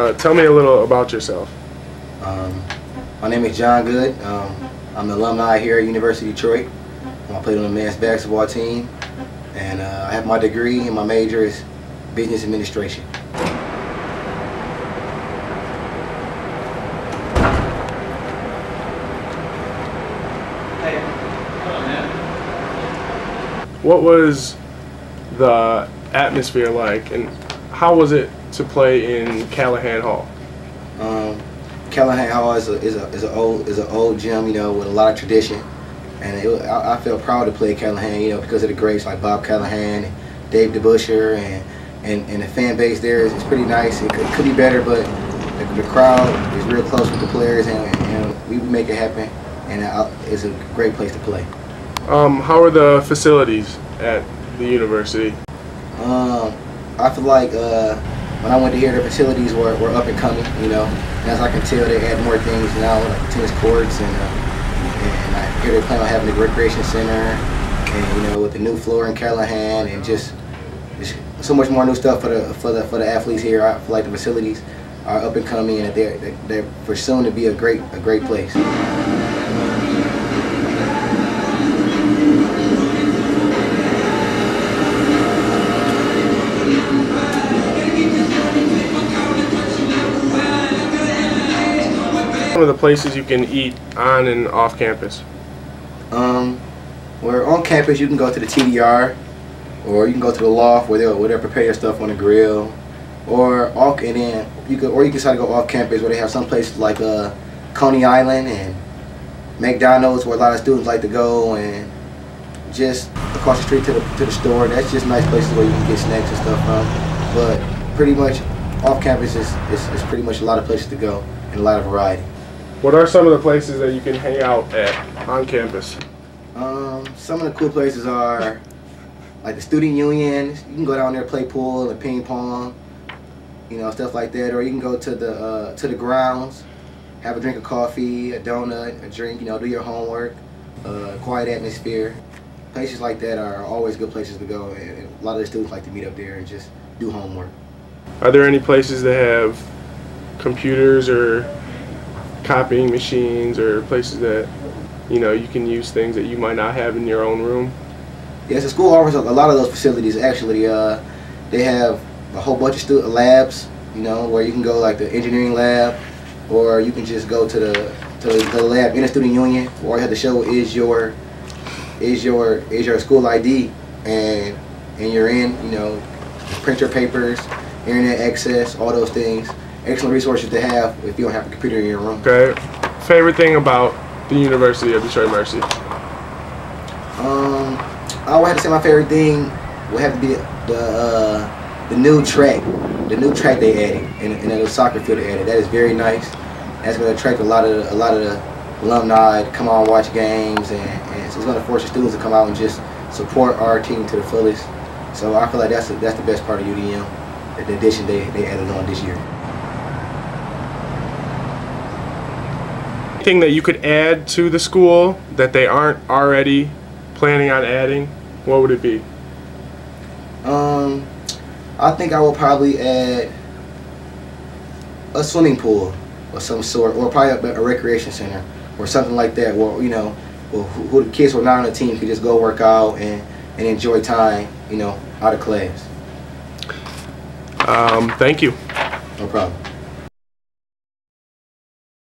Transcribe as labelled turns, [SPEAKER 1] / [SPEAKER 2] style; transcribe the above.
[SPEAKER 1] Uh, tell me a little about yourself.
[SPEAKER 2] Um, my name is John Good. Um, I'm an alumni here at University of Detroit. I played on the men's basketball team, and uh, I have my degree and my major is business administration.
[SPEAKER 1] What was the atmosphere like, and how was it to play in Calihan Hall?
[SPEAKER 2] Um, Calihan Hall is a is a is an old is an old gym, you know, with a lot of tradition, and it, I, I feel proud to play Calihan, you know, because of the greats like Bob Calihan, Dave DeBusschere, and and, and the fan base there is, is pretty nice. It could, could be better, but the, the, crowd is real close with the players, and, and we make it happen, and it's a great place to play.
[SPEAKER 1] Um, how are the facilities at the university?
[SPEAKER 2] Um, I feel like uh, when I went to here, the facilities were, were up and coming, you know. And as I can tell, they add more things now, like tennis courts, and, uh, and I hear they plan on having a recreation center, and you know, with the new floor in Calihan, and just, just so much more new stuff for the for the for the athletes here. I feel like the facilities are up and coming, and they're they're for soon to be a great a great place.
[SPEAKER 1] Some of the places you can eat on and off campus.
[SPEAKER 2] Um, where on campus you can go to the TDR, or you can go to the loft where they'll where they'll prepare your stuff on the grill, or off and then you could or you can decide to go off campus where they have some places like uh, Coney Island and McDonald's where a lot of students like to go and just across the street to the to the store. That's just nice places where you can get snacks and stuff from. But pretty much off campus is, is, is pretty much a lot of places to go and a lot of variety.
[SPEAKER 1] What are some of the places that you can hang out at on campus?
[SPEAKER 2] Um, some of the cool places are like the student union. You can go down there play pool and ping pong, you know, stuff like that. Or you can go to the uh, to the grounds, have a drink of coffee, a donut, a drink. You know, do your homework. Uh, quiet atmosphere. Places like that are always good places to go, and a lot of the students like to meet up there and just do homework.
[SPEAKER 1] Are there any places that have computers or copying machines or places that you know you can use things that you might not have in your own room?
[SPEAKER 2] Yes, the school offers a lot of those facilities. Actually, uh, they have a whole bunch of student labs. You know, where you can go like the engineering lab, or you can just go to the to the lab in a student union. Or you have to show is your is your is your school ID, and and you're in. You know, print your papers, internet access, all those things excellent resources to have if you don't have a computer in your room.
[SPEAKER 1] Okay. Favorite thing about the University of Detroit Mercy?
[SPEAKER 2] Um, I would have to say my favorite thing would have to be the uh, the new track, the new track they added, and, and the soccer field they added. That is very nice. That's going to attract a lot of the, a lot of the alumni to come out and watch games, and, and it's going to force the students to come out and just support our team to the fullest. So I feel like that's the, that's the best part of UDM, the addition they, they added on this year.
[SPEAKER 1] Anything that you could add to the school that they aren't already planning on adding, what would it be?
[SPEAKER 2] Um, I think I will probably add a swimming pool of some sort, or probably a, a recreation center, or something like that, where you know, who, who the kids who are not on the team could just go work out and and enjoy time, you know, out of class.
[SPEAKER 1] Um, thank you.
[SPEAKER 2] No problem.